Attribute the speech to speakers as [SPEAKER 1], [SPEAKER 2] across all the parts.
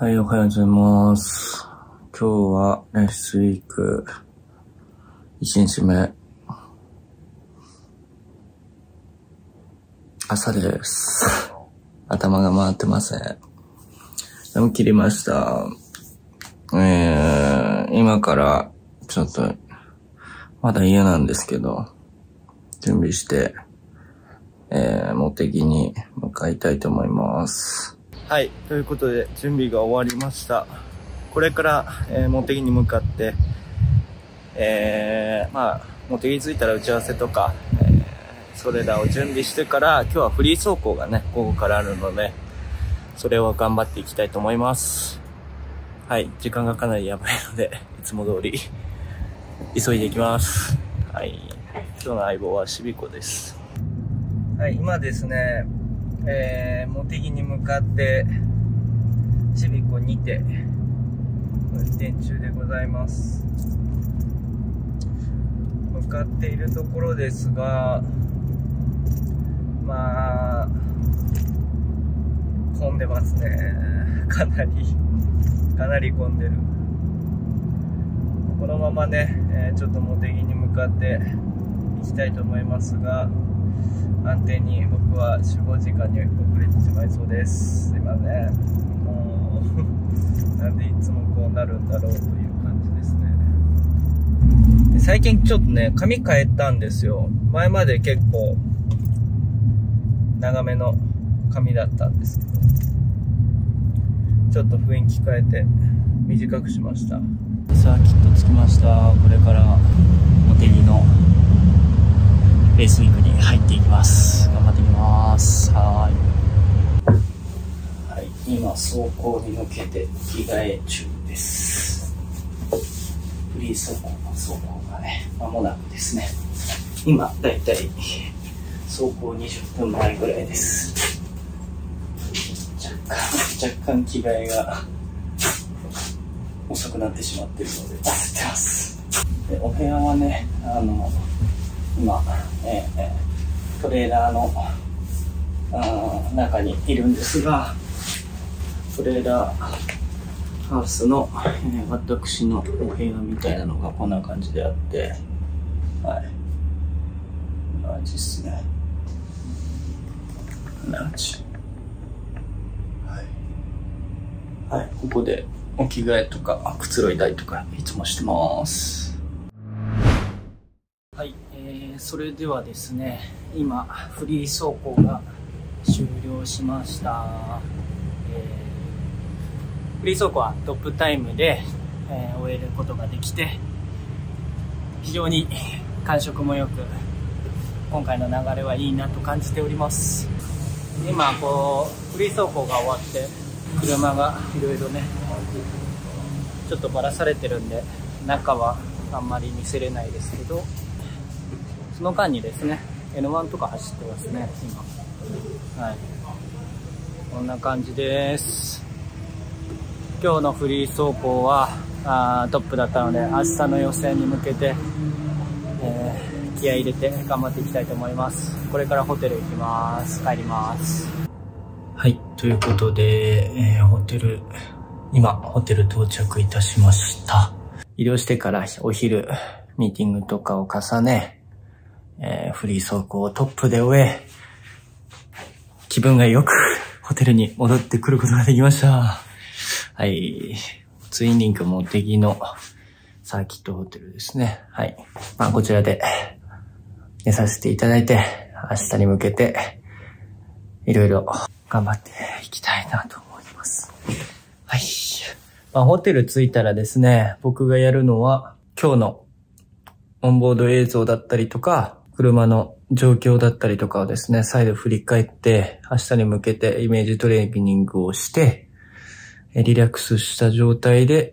[SPEAKER 1] はい、おはようございます。今日はレースウィーク1日目。朝です。頭が回ってません。でも切りました。えー、今からちょっと、まだ家なんですけど、準備して、えー、茂木に向かいたいと思います。はい。ということで、準備が終わりました。これから、えー、茂木に向かって、えー、まあ、茂木に着いたら打ち合わせとか、えー、それらを準備してから、今日はフリー走行がね、午後からあるので、それを頑張っていきたいと思います。はい。時間がかなりやばいので、いつも通り、急いでいきます。はい。今日の相棒はシビコです。はい、今ですね、えー、茂木に向かって、シビコにて、運転中でございます。向かっているところですが、まあ、混んでますね。かなり、かなり混んでる。このままね、えーちょっと茂木に向かって行きたいと思いますが、安定に僕は集合時間に遅れてしまいそうです。すいません。もう、なんでいつもこうなるんだろうという感じですね。最近ちょっとね、髪変えたんですよ。前まで結構、長めの髪だったんですけど、ちょっと雰囲気変えて短くしました。サーキット着きました。これから、茂木のレースウィークに入っていきます。頑張っていきます。はい。はい、今、走行に向けて着替え中です。フリー走行の走行がね、間もなくですね。今、だいたい走行20分前ぐらいです。若干、若干着替えが遅くなってしまっているので、焦ってます。で、お部屋はね、あの、今、えーえートレーラーのあー中にいるんですが、トレーラーハウスの、えー私のお部屋みたいなのがこんな感じであって、はい。こんな感じですね。こんな感じ。はい。はい、ここでお着替えとか、くつろいだりとか、いつもしてます。えー、それではですね、今、フリー走行が終了しました。えー、フリー走行はトップタイムで、えー終えることができて、非常に感触も良く、今回の流れはいいなと感じております。今、こう、フリー走行が終わって、車がいろいろね、ちょっとばらされてるんで、中はあんまり見せれないですけど、その間にですね、N1 とか走ってますね、今。はい。こんな感じです。今日のフリー走行はあトップだったので、明日の予選に向けて、えー気合入れて頑張っていきたいと思います。これからホテル行きます。帰ります。はい、ということで、えーホテル、今、ホテル到着いたしました。移動してからお昼、ミーティングとかを重ね、えーフリー走行をトップで終え、気分がよくホテルに戻ってくることができました。はい。ツインリンク茂木のサーキットホテルですね。はい。まあ、こちらで寝させていただいて、明日に向けて、いろいろ頑張っていきたいなと思います。はい。まあ、ホテル着いたらですね、僕がやるのは、今日のオンボード映像だったりとか、車の状況だったりとかをですね、再度振り返って、明日に向けてイメージトレーニングをして、リラックスした状態で、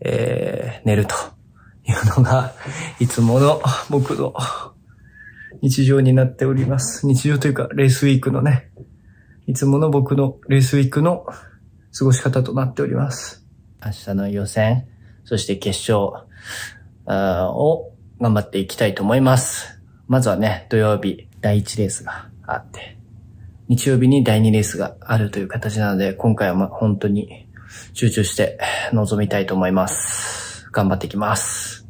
[SPEAKER 1] えー寝るというのが、いつもの僕の日常になっております。日常というか、レースウィークのね、いつもの僕のレースウィークの過ごし方となっております。明日の予選、そして決勝を頑張っていきたいと思います。まずはね、土曜日、第1レースがあって、日曜日に第2レースがあるという形なので、今回はま本当に集中して臨みたいと思います。頑張っていきます。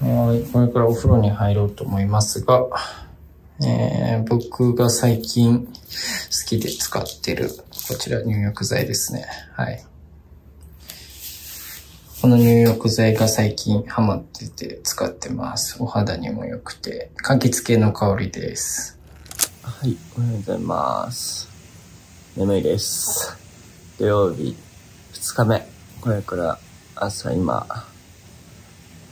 [SPEAKER 1] はい、これからお風呂に入ろうと思いますが、えー、僕が最近好きで使ってるこちら入浴剤ですね。はい。この入浴剤が最近ハマってて使ってます。お肌にも良くて、柑橘系の香りです。はい、おはようございます。眠いです。土曜日2日目。これから朝今、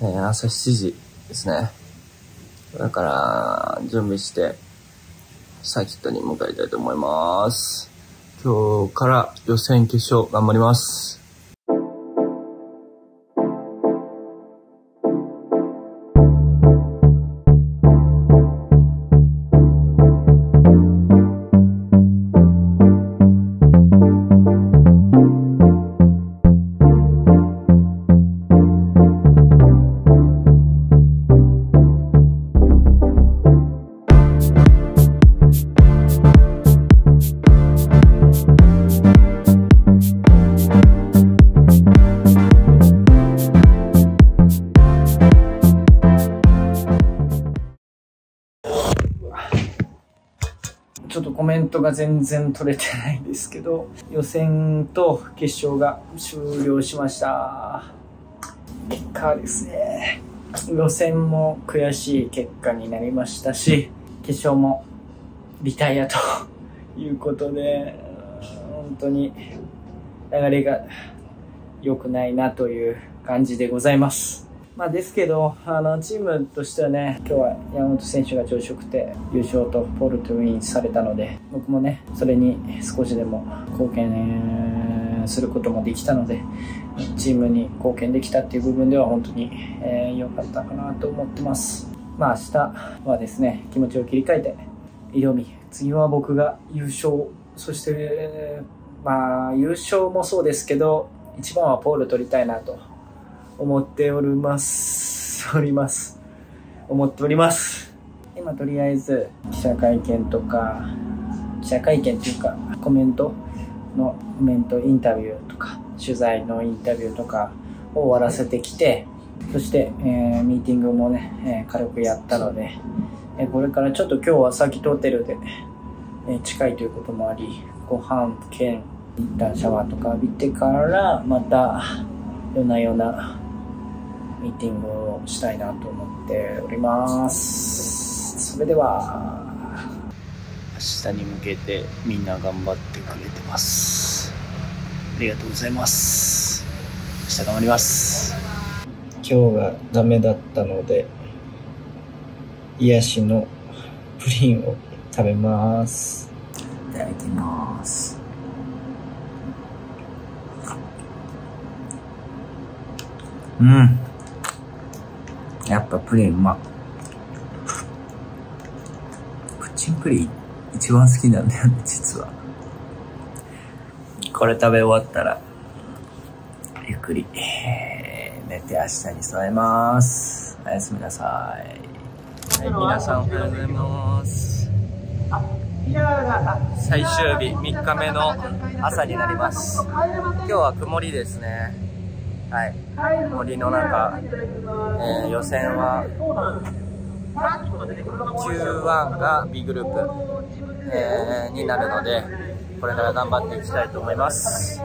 [SPEAKER 1] えー、朝7時ですね。これから準備してサーキットに向かいたいと思います。今日から予選決勝頑張ります。トが全然取れてないんですけど、予選と決勝が終了しました。結果ですね、予選も悔しい結果になりましたし、決勝もリタイアということで、本当に流れが良くないなという感じでございます。まあ、ですけど、あの、チームとしてはね、今日は山本選手が調子よくて、優勝とポールトウィンされたので、僕もね、それに少しでも貢献することもできたので、チームに貢献できたっていう部分では本当に良、えー、かったかなと思ってます。まあ、明日はですね、気持ちを切り替えて、挑み、次は僕が優勝、そして、まあ、優勝もそうですけど、一番はポール取りたいなと思っております。おります。思っております。今とりあえず記者会見とか、記者会見というかコメントのコメント、インタビューとか、取材のインタビューとかを終わらせてきて、そして、えー、ミーティングもね、えー、軽くやったので、えー、これからちょっと今日はサーキットホテルで、え、近いということもあり、ご飯兼、一旦シャワーとか浴びてから、また、夜な夜なミーティングをしたいなと思っております。それでは。明日に向けてみんな頑張ってくれてます。ありがとうございます。明日頑張ります。今日がダメだったので癒しのプリンを食べます。いただきます。うんやっぱプリンうま。プッチンプリン一番好きなんだよね、実は。これ食べ終わったら、ゆっくり、えー、寝て明日に備えます。おやすみなさい。はい、皆さんおはようございます。最終日3日目の朝になります。今日は曇りですね。はい、森の中、えー、予選は Q1 が B グループ、えー、になるのでこれから頑張っていきたいと思います。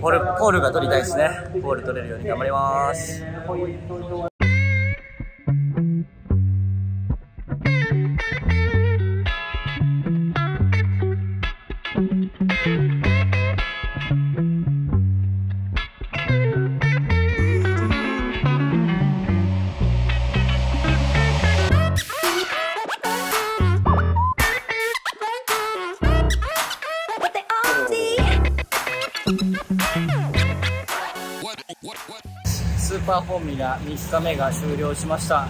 [SPEAKER 1] ポールポールが取りたいですね。ポール取れるように頑張ります。ーパーフォーミュラ3日目が終了しました。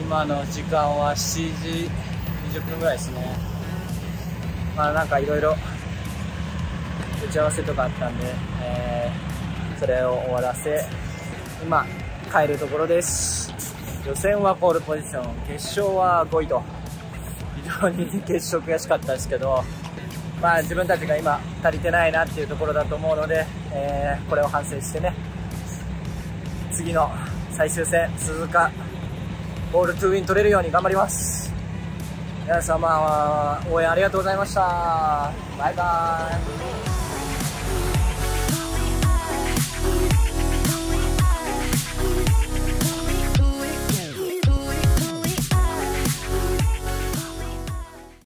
[SPEAKER 1] 今の時間は7時20分ぐらいですね。まあなんかいろいろ打ち合わせとかあったんで、えー、それを終わらせ今帰るところです。予選はポールポジション決勝は5位と。非当に決勝悔しかったですけど、まあ、自分たちが今足りてないなっていうところだと思うので、えー、これを反省してね次の最終戦鈴鹿ボールトゥーウィン取れるように頑張ります。皆様応援ありがとうございました。バイバイ。